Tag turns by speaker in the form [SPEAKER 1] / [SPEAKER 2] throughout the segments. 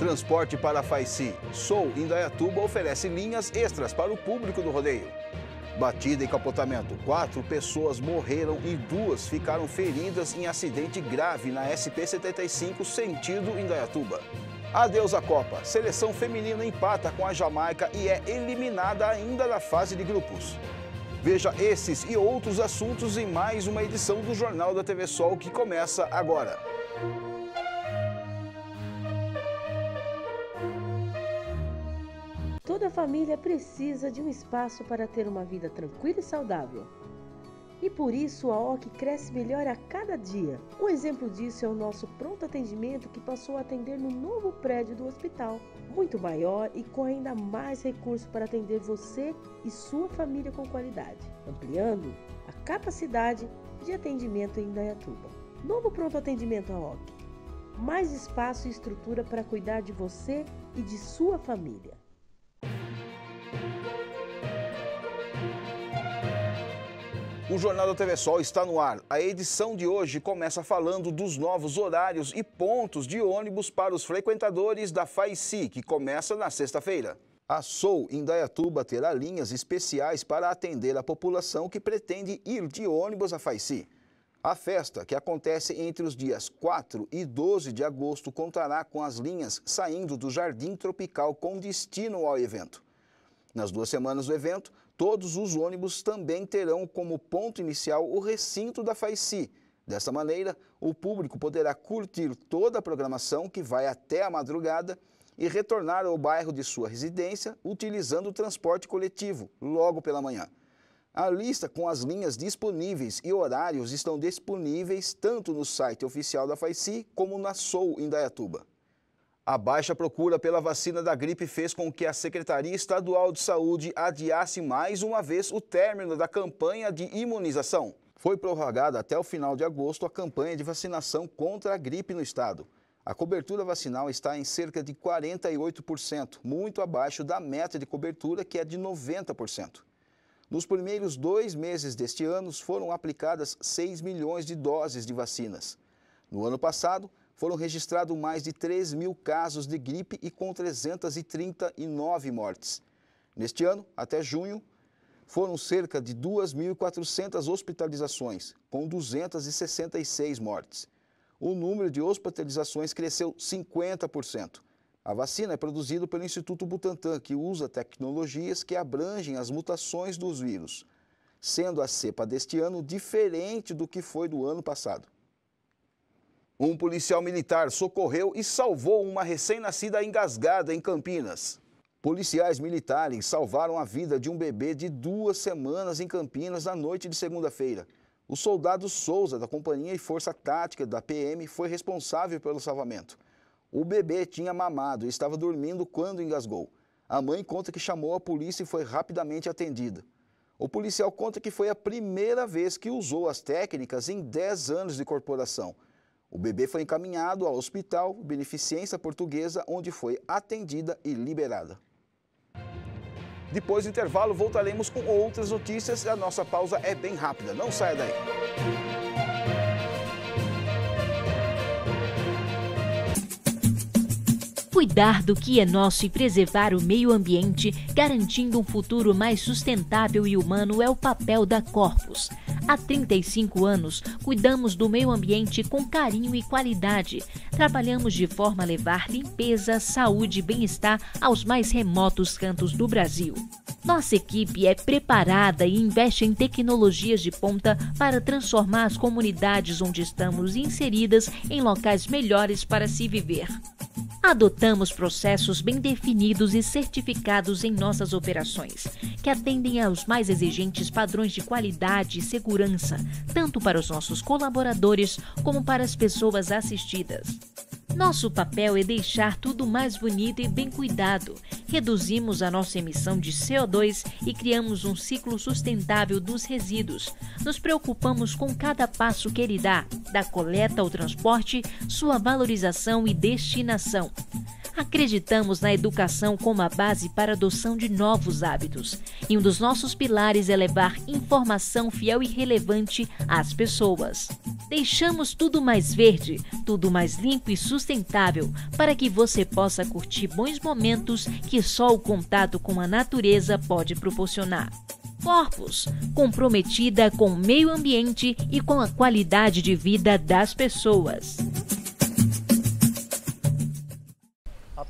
[SPEAKER 1] Transporte para Faici. Sou Indaiatuba oferece linhas extras para o público do rodeio. Batida e capotamento. Quatro pessoas morreram e duas ficaram feridas em acidente grave na SP-75 sentido Indaiatuba. Adeus à Copa. Seleção feminina empata com a Jamaica e é eliminada ainda na fase de grupos. Veja esses e outros assuntos em mais uma edição do Jornal da TV Sol que começa agora.
[SPEAKER 2] Toda família precisa de um espaço para ter uma vida tranquila e saudável. E por isso a OC cresce melhor a cada dia. Um exemplo disso é o nosso pronto atendimento que passou a atender no novo prédio do hospital, muito maior e com ainda mais recursos para atender você e sua família com qualidade, ampliando a capacidade de atendimento em Indaiatuba. Novo pronto atendimento à OC. Mais espaço e estrutura para cuidar de você e de sua família.
[SPEAKER 1] O Jornal da TV Sol está no ar. A edição de hoje começa falando dos novos horários e pontos de ônibus para os frequentadores da FAICI, que começa na sexta-feira. A Sou Indaiatuba terá linhas especiais para atender a população que pretende ir de ônibus a FAICI. A festa, que acontece entre os dias 4 e 12 de agosto, contará com as linhas saindo do Jardim Tropical com destino ao evento. Nas duas semanas do evento, todos os ônibus também terão como ponto inicial o recinto da FAICI. Dessa maneira, o público poderá curtir toda a programação que vai até a madrugada e retornar ao bairro de sua residência utilizando o transporte coletivo, logo pela manhã. A lista com as linhas disponíveis e horários estão disponíveis tanto no site oficial da FAICI como na Sou Indaiatuba. A baixa procura pela vacina da gripe fez com que a Secretaria Estadual de Saúde adiasse mais uma vez o término da campanha de imunização. Foi prorrogada até o final de agosto a campanha de vacinação contra a gripe no estado. A cobertura vacinal está em cerca de 48%, muito abaixo da meta de cobertura, que é de 90%. Nos primeiros dois meses deste ano, foram aplicadas 6 milhões de doses de vacinas. No ano passado, foram registrados mais de 3 mil casos de gripe e com 339 mortes. Neste ano, até junho, foram cerca de 2.400 hospitalizações, com 266 mortes. O número de hospitalizações cresceu 50%. A vacina é produzida pelo Instituto Butantan, que usa tecnologias que abrangem as mutações dos vírus, sendo a cepa deste ano diferente do que foi do ano passado. Um policial militar socorreu e salvou uma recém-nascida engasgada em Campinas. Policiais militares salvaram a vida de um bebê de duas semanas em Campinas na noite de segunda-feira. O soldado Souza, da Companhia e Força Tática da PM, foi responsável pelo salvamento. O bebê tinha mamado e estava dormindo quando engasgou. A mãe conta que chamou a polícia e foi rapidamente atendida. O policial conta que foi a primeira vez que usou as técnicas em 10 anos de corporação. O bebê foi encaminhado ao hospital Beneficência Portuguesa, onde foi atendida e liberada. Depois do intervalo, voltaremos com outras notícias. A nossa pausa é bem rápida. Não saia daí.
[SPEAKER 3] Cuidar do que é nosso e preservar o meio ambiente, garantindo um futuro mais sustentável e humano, é o papel da Corpus. Há 35 anos, cuidamos do meio ambiente com carinho e qualidade. Trabalhamos de forma a levar limpeza, saúde e bem-estar aos mais remotos cantos do Brasil. Nossa equipe é preparada e investe em tecnologias de ponta para transformar as comunidades onde estamos inseridas em locais melhores para se viver. Adotamos processos bem definidos e certificados em nossas operações, que atendem aos mais exigentes padrões de qualidade e segurança, tanto para os nossos colaboradores como para as pessoas assistidas. Nosso papel é deixar tudo mais bonito e bem cuidado. Reduzimos a nossa emissão de CO2 e criamos um ciclo sustentável dos resíduos. Nos preocupamos com cada passo que ele dá, da coleta ao transporte, sua valorização e destinação. Acreditamos na educação como a base para a adoção de novos hábitos. E um dos nossos pilares é levar informação fiel e relevante às pessoas. Deixamos tudo mais verde, tudo mais limpo e sustentável para que você possa curtir bons momentos que só o contato com a natureza pode proporcionar. Corpus, comprometida com o meio ambiente e com a qualidade de vida das pessoas.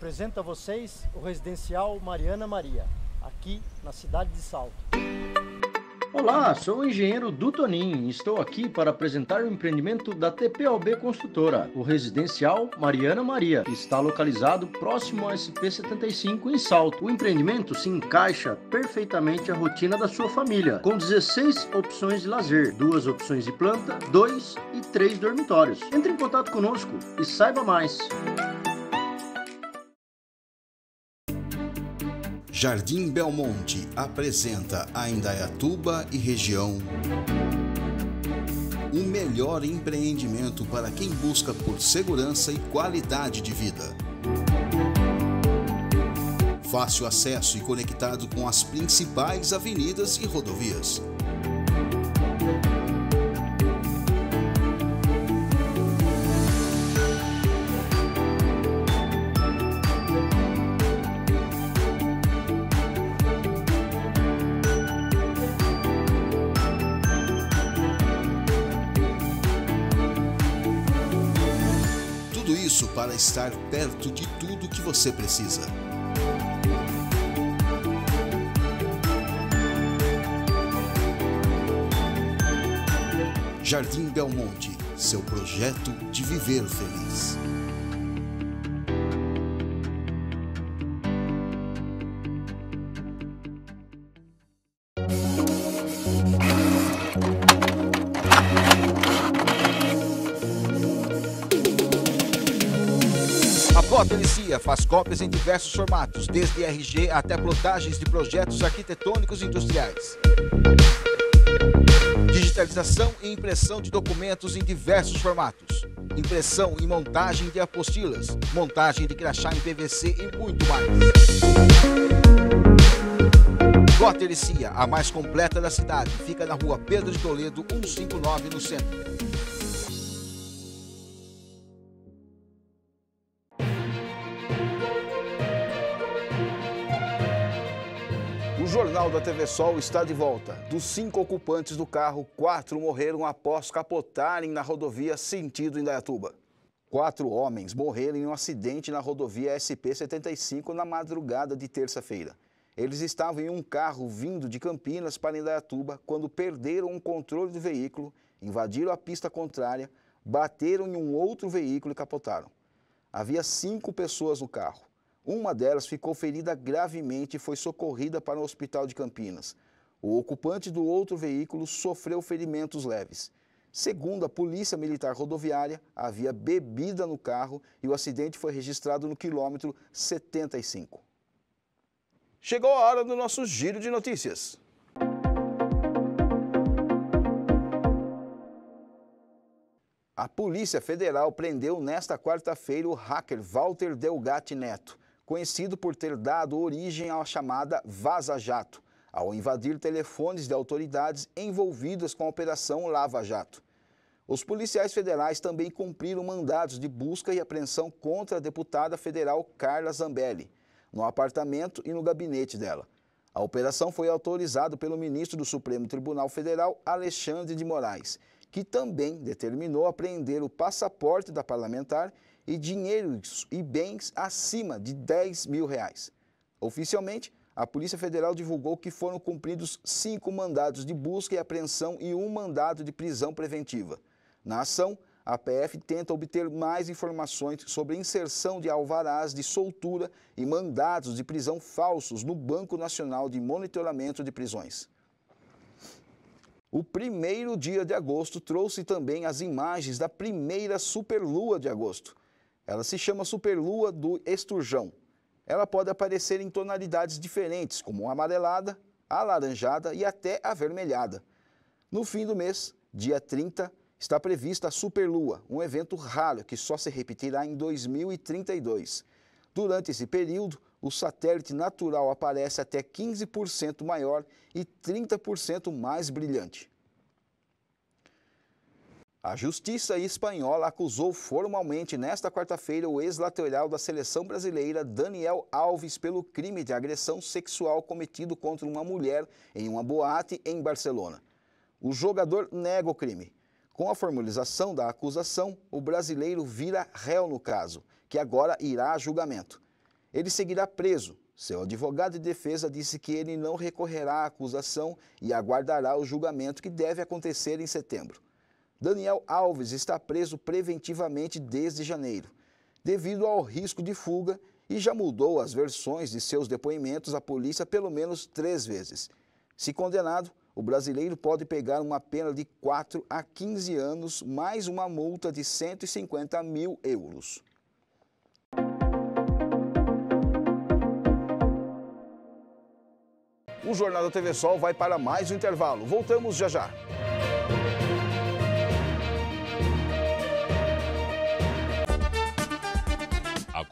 [SPEAKER 4] Apresento a vocês o residencial Mariana Maria, aqui na cidade de Salto.
[SPEAKER 5] Olá, sou o engenheiro Dutonin e estou aqui para apresentar o empreendimento da TPOB Construtora, o residencial Mariana Maria, que está localizado próximo ao SP75 em Salto. O empreendimento se encaixa perfeitamente à rotina da sua família, com 16 opções de lazer, duas opções de planta, dois e três dormitórios. Entre em contato conosco e saiba mais.
[SPEAKER 1] Jardim Belmonte apresenta a Indaiatuba e região o melhor empreendimento para quem busca por segurança e qualidade de vida. Fácil acesso e conectado com as principais avenidas e rodovias. Estar perto de tudo que você precisa. Jardim Belmonte, seu projeto de viver feliz. Delicia faz cópias em diversos formatos, desde RG até plotagens de projetos arquitetônicos e industriais. Digitalização e impressão de documentos em diversos formatos. Impressão e montagem de apostilas, montagem de crachá em PVC e muito mais. Gotericia, a mais completa da cidade, fica na rua Pedro de Toledo, 159, no centro. Jornal da TV Sol está de volta. Dos cinco ocupantes do carro, quatro morreram após capotarem na rodovia sentido Indaiatuba. Quatro homens morreram em um acidente na rodovia SP-75 na madrugada de terça-feira. Eles estavam em um carro vindo de Campinas para Indaiatuba quando perderam o controle do veículo, invadiram a pista contrária, bateram em um outro veículo e capotaram. Havia cinco pessoas no carro. Uma delas ficou ferida gravemente e foi socorrida para o hospital de Campinas. O ocupante do outro veículo sofreu ferimentos leves. Segundo a Polícia Militar Rodoviária, havia bebida no carro e o acidente foi registrado no quilômetro 75. Chegou a hora do nosso giro de notícias. A Polícia Federal prendeu nesta quarta-feira o hacker Walter Delgatti Neto conhecido por ter dado origem à chamada Vaza Jato, ao invadir telefones de autoridades envolvidas com a Operação Lava Jato. Os policiais federais também cumpriram mandados de busca e apreensão contra a deputada federal Carla Zambelli, no apartamento e no gabinete dela. A operação foi autorizada pelo ministro do Supremo Tribunal Federal, Alexandre de Moraes, que também determinou apreender o passaporte da parlamentar e dinheiro e bens acima de 10 mil reais. Oficialmente, a Polícia Federal divulgou que foram cumpridos cinco mandados de busca e apreensão e um mandado de prisão preventiva. Na ação, a PF tenta obter mais informações sobre a inserção de alvarás de soltura e mandados de prisão falsos no Banco Nacional de Monitoramento de Prisões. O primeiro dia de agosto trouxe também as imagens da primeira superlua de agosto. Ela se chama superlua do esturjão. Ela pode aparecer em tonalidades diferentes, como amarelada, alaranjada e até avermelhada. No fim do mês, dia 30, está prevista a superlua, um evento raro que só se repetirá em 2032. Durante esse período, o satélite natural aparece até 15% maior e 30% mais brilhante. A Justiça Espanhola acusou formalmente nesta quarta-feira o ex-lateral da seleção brasileira Daniel Alves pelo crime de agressão sexual cometido contra uma mulher em uma boate em Barcelona. O jogador nega o crime. Com a formalização da acusação, o brasileiro vira réu no caso, que agora irá a julgamento. Ele seguirá preso. Seu advogado de defesa disse que ele não recorrerá à acusação e aguardará o julgamento que deve acontecer em setembro. Daniel Alves está preso preventivamente desde janeiro, devido ao risco de fuga e já mudou as versões de seus depoimentos à polícia pelo menos três vezes. Se condenado, o brasileiro pode pegar uma pena de 4 a 15 anos, mais uma multa de 150 mil euros. O Jornal da TV Sol vai para mais um intervalo. Voltamos já já.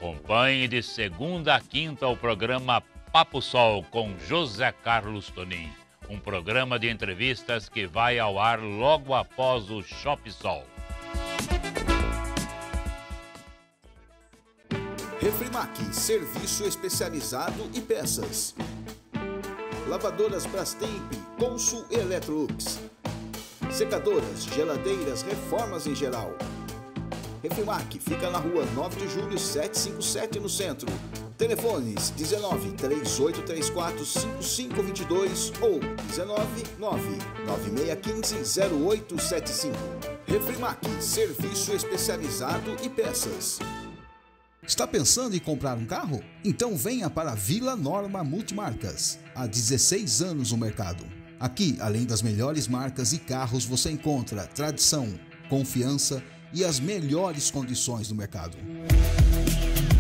[SPEAKER 6] Acompanhe de segunda a quinta o programa Papo Sol com José Carlos Tonim. Um programa de entrevistas que vai ao ar logo após o Shop Sol.
[SPEAKER 1] Refrimac, serviço especializado e peças. Lavadoras Brastemp, Consul Electrolux. Secadoras, geladeiras, reformas em geral Refrimac fica na rua 9 de julho 757 no centro. Telefones 19 3834 5522 ou 19 9 9615 0875. Refrimac, serviço especializado e peças. Está pensando em comprar um carro? Então venha para a Vila Norma Multimarcas. Há 16 anos no mercado. Aqui, além das melhores marcas e carros, você encontra tradição, confiança e e as melhores condições do mercado.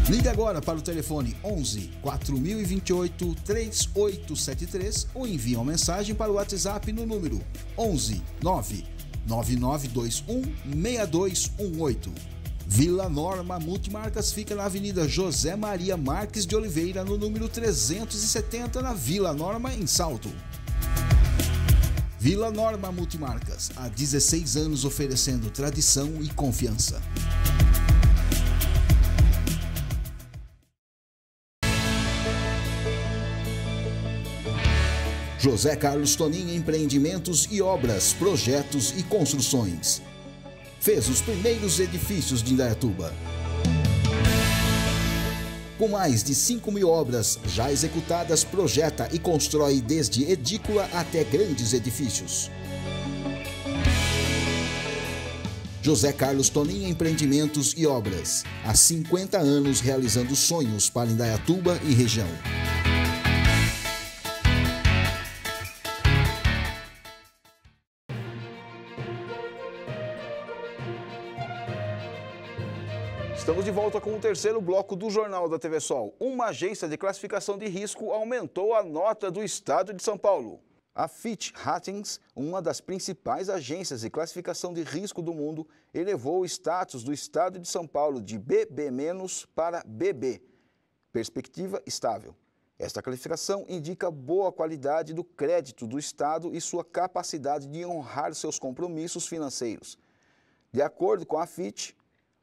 [SPEAKER 1] Ligue agora para o telefone 11 4028 3873 ou envie uma mensagem para o WhatsApp no número 11 9 9921 6218. Vila Norma Multimarcas fica na Avenida José Maria Marques de Oliveira, no número 370, na Vila Norma, em Salto. Vila Norma Multimarcas, há 16 anos oferecendo tradição e confiança. José Carlos Tonin Empreendimentos e Obras, Projetos e Construções. Fez os primeiros edifícios de Indaiatuba com mais de 5 mil obras já executadas, projeta e constrói desde edícula até grandes edifícios. José Carlos Toninho Empreendimentos e Obras. Há 50 anos realizando sonhos para Indaiatuba e região. Estamos de volta com o terceiro bloco do Jornal da TV Sol. Uma agência de classificação de risco aumentou a nota do estado de São Paulo. A Fitch Ratings, uma das principais agências de classificação de risco do mundo, elevou o status do estado de São Paulo de BB- para BB, perspectiva estável. Esta classificação indica boa qualidade do crédito do estado e sua capacidade de honrar seus compromissos financeiros. De acordo com a Fitch,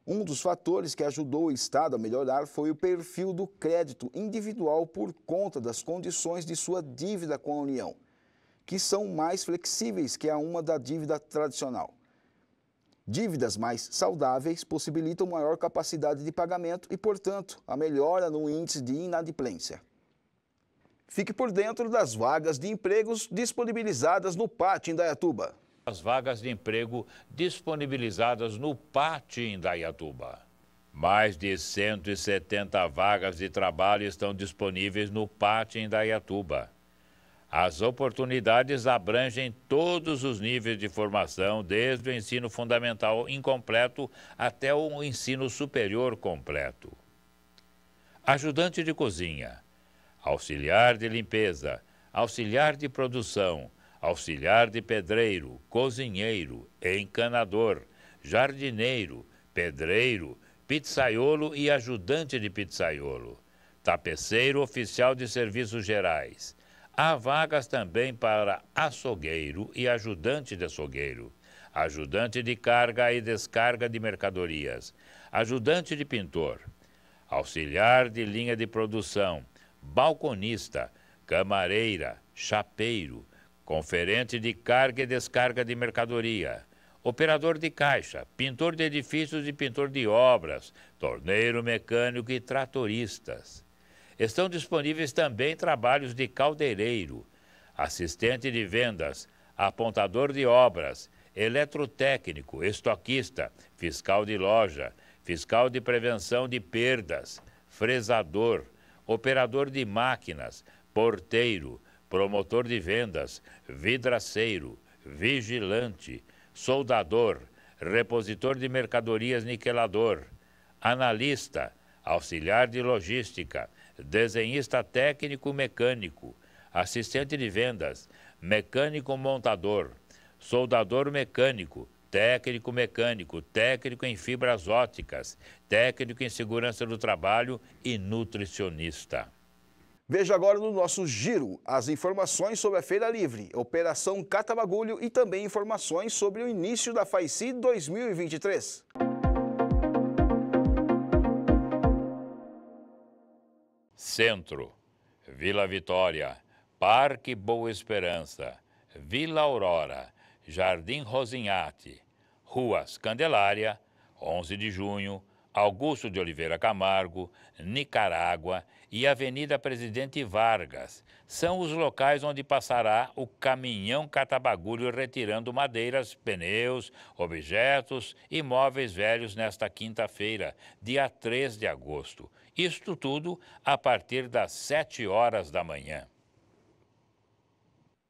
[SPEAKER 1] um dos fatores que ajudou o Estado a melhorar foi o perfil do crédito individual por conta das condições de sua dívida com a União, que são mais flexíveis que a uma da dívida tradicional. Dívidas mais saudáveis possibilitam maior capacidade de pagamento e, portanto, a melhora no índice de inadimplência. Fique por dentro das vagas de empregos disponibilizadas no Pátio Indaiatuba
[SPEAKER 6] as vagas de emprego disponibilizadas no PAT em Dayatuba. Mais de 170 vagas de trabalho estão disponíveis no PAT em Dayatuba. As oportunidades abrangem todos os níveis de formação, desde o ensino fundamental incompleto até o ensino superior completo. Ajudante de cozinha, auxiliar de limpeza, auxiliar de produção, auxiliar de pedreiro, cozinheiro, encanador, jardineiro, pedreiro, pizzaiolo e ajudante de pizzaiolo, tapeceiro oficial de serviços gerais. Há vagas também para açougueiro e ajudante de açougueiro, ajudante de carga e descarga de mercadorias, ajudante de pintor, auxiliar de linha de produção, balconista, camareira, chapeiro, conferente de carga e descarga de mercadoria, operador de caixa, pintor de edifícios e pintor de obras, torneiro mecânico e tratoristas. Estão disponíveis também trabalhos de caldeireiro, assistente de vendas, apontador de obras, eletrotécnico, estoquista, fiscal de loja, fiscal de prevenção de perdas, fresador, operador de máquinas, porteiro, promotor de vendas, vidraceiro, vigilante, soldador, repositor de mercadorias niquelador, analista, auxiliar de logística, desenhista técnico mecânico, assistente de vendas, mecânico montador, soldador mecânico, técnico mecânico, técnico em fibras óticas, técnico em segurança do trabalho e nutricionista.
[SPEAKER 1] Veja agora no nosso giro as informações sobre a Feira Livre, Operação Catabagulho e também informações sobre o início da FAICI 2023.
[SPEAKER 6] Centro, Vila Vitória, Parque Boa Esperança, Vila Aurora, Jardim Rosinhate, Ruas Candelária, 11 de junho, Augusto de Oliveira Camargo, Nicarágua e Avenida Presidente Vargas. São os locais onde passará o caminhão catabagulho retirando madeiras, pneus, objetos e móveis velhos nesta quinta-feira, dia 3 de agosto. Isto tudo a partir das 7 horas da manhã.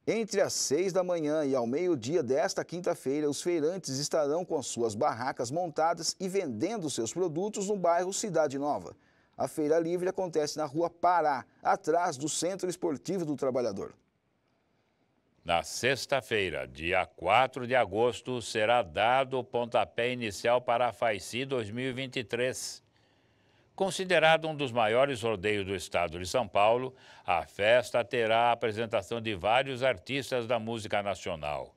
[SPEAKER 1] Entre as seis da manhã e ao meio-dia desta quinta-feira, os feirantes estarão com suas barracas montadas e vendendo seus produtos no bairro Cidade Nova. A Feira Livre acontece na Rua Pará, atrás do Centro Esportivo do Trabalhador.
[SPEAKER 6] Na sexta-feira, dia 4 de agosto, será dado o pontapé inicial para a FAICI 2023. Considerado um dos maiores rodeios do estado de São Paulo, a festa terá a apresentação de vários artistas da música nacional.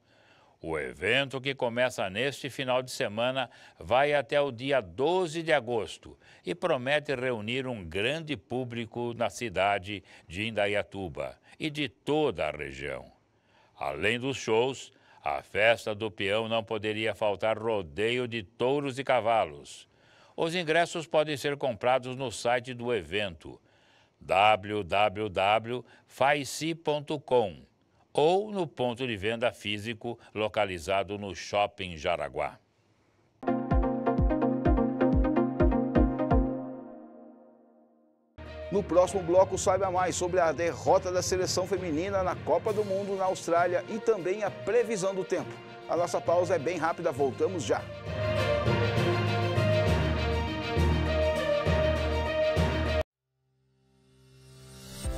[SPEAKER 6] O evento, que começa neste final de semana, vai até o dia 12 de agosto e promete reunir um grande público na cidade de Indaiatuba e de toda a região. Além dos shows, a festa do peão não poderia faltar rodeio de touros e cavalos. Os ingressos podem ser comprados no site do evento www.faici.com ou no ponto de venda físico localizado no Shopping Jaraguá.
[SPEAKER 1] No próximo bloco, saiba mais sobre a derrota da seleção feminina na Copa do Mundo na Austrália e também a previsão do tempo. A nossa pausa é bem rápida, voltamos já.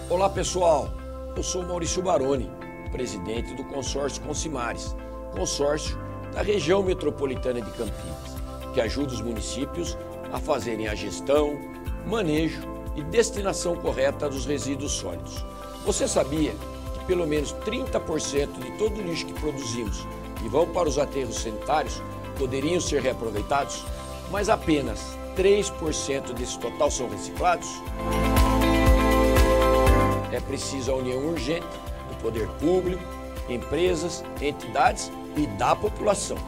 [SPEAKER 7] Olá pessoal, eu sou Maurício Baroni, presidente do consórcio Consimares, consórcio da região metropolitana de Campinas, que ajuda os municípios a fazerem a gestão, manejo e destinação correta dos resíduos sólidos. Você sabia que pelo menos 30% de todo o lixo que produzimos e vão para os aterros sanitários poderiam ser reaproveitados, mas apenas 3% desse total são reciclados? é preciso a união urgente poder público, empresas, entidades e da população.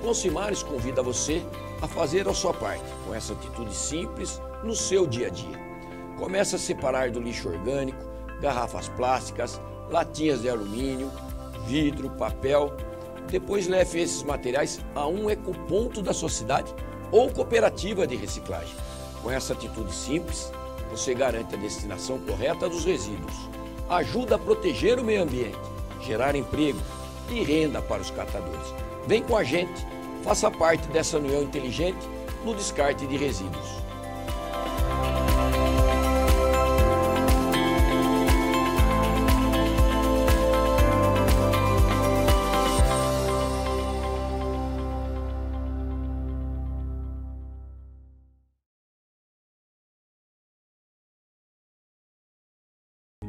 [SPEAKER 7] O Consimares convida você a fazer a sua parte com essa atitude simples no seu dia a dia. Comece a separar do lixo orgânico, garrafas plásticas, latinhas de alumínio, vidro, papel. Depois leve esses materiais a um ecoponto da sua cidade ou cooperativa de reciclagem. Com essa atitude simples, você garante a destinação correta dos resíduos, ajuda a proteger o meio ambiente, gerar emprego e renda para os catadores. Vem com a gente, faça parte dessa união inteligente no descarte de resíduos.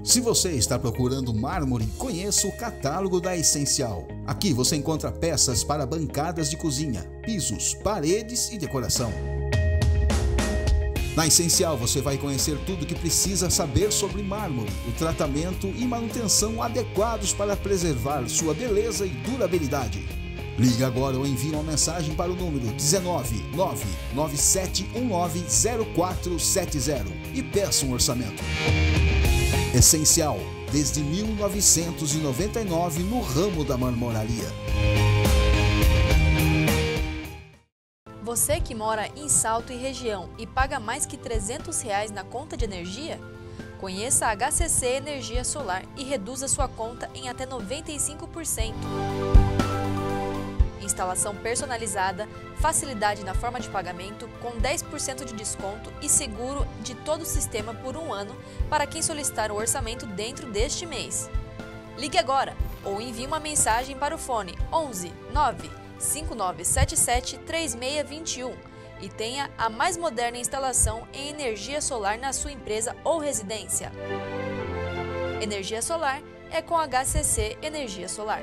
[SPEAKER 1] Se você está procurando mármore, conheça o catálogo da Essencial. Aqui você encontra peças para bancadas de cozinha, pisos, paredes e decoração. Na Essencial você vai conhecer tudo o que precisa saber sobre mármore, o tratamento e manutenção adequados para preservar sua beleza e durabilidade. Ligue agora ou envie uma mensagem para o número 19 997190470 e peça um orçamento. Essencial, desde 1999 no ramo da marmoraria.
[SPEAKER 8] Você que mora em Salto e região e paga mais que 300 reais na conta de energia? Conheça a HCC Energia Solar e reduza sua conta em até 95%. Instalação personalizada, facilidade na forma de pagamento, com 10% de desconto e seguro de todo o sistema por um ano para quem solicitar o orçamento dentro deste mês. Ligue agora ou envie uma mensagem para o fone 11 9 5977 3621 e tenha a mais moderna instalação em energia solar na sua empresa ou residência. Energia solar é com HCC Energia Solar.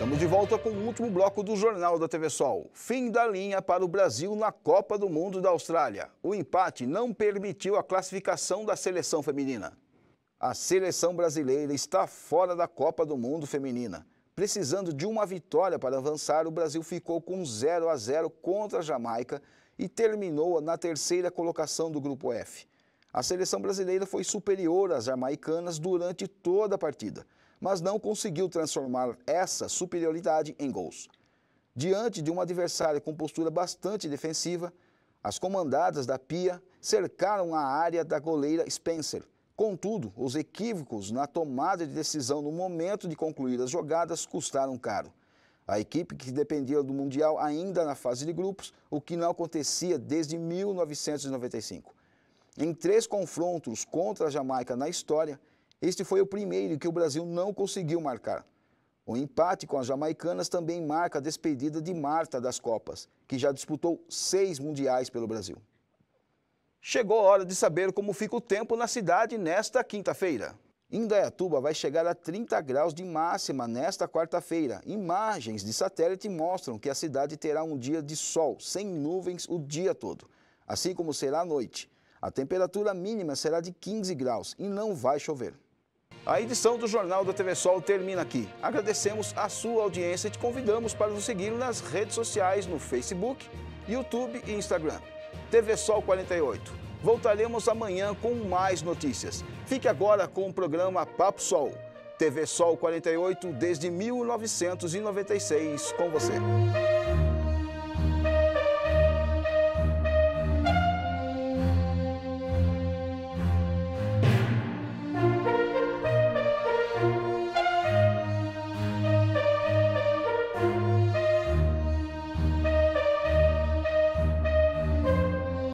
[SPEAKER 1] Estamos de volta com o último bloco do Jornal da TV Sol. Fim da linha para o Brasil na Copa do Mundo da Austrália. O empate não permitiu a classificação da seleção feminina. A seleção brasileira está fora da Copa do Mundo Feminina. Precisando de uma vitória para avançar, o Brasil ficou com 0 a 0 contra a Jamaica e terminou na terceira colocação do Grupo F. A seleção brasileira foi superior às jamaicanas durante toda a partida mas não conseguiu transformar essa superioridade em gols. Diante de um adversário com postura bastante defensiva, as comandadas da Pia cercaram a área da goleira Spencer. Contudo, os equívocos na tomada de decisão no momento de concluir as jogadas custaram caro. A equipe que dependia do Mundial ainda na fase de grupos, o que não acontecia desde 1995. Em três confrontos contra a Jamaica na história, este foi o primeiro que o Brasil não conseguiu marcar. O empate com as jamaicanas também marca a despedida de Marta das Copas, que já disputou seis mundiais pelo Brasil. Chegou a hora de saber como fica o tempo na cidade nesta quinta-feira. Indaiatuba vai chegar a 30 graus de máxima nesta quarta-feira. Imagens de satélite mostram que a cidade terá um dia de sol, sem nuvens, o dia todo, assim como será a noite. A temperatura mínima será de 15 graus e não vai chover. A edição do Jornal da TV Sol termina aqui. Agradecemos a sua audiência e te convidamos para nos seguir nas redes sociais no Facebook, YouTube e Instagram. TV Sol 48. Voltaremos amanhã com mais notícias. Fique agora com o programa Papo Sol. TV Sol 48 desde 1996 com você.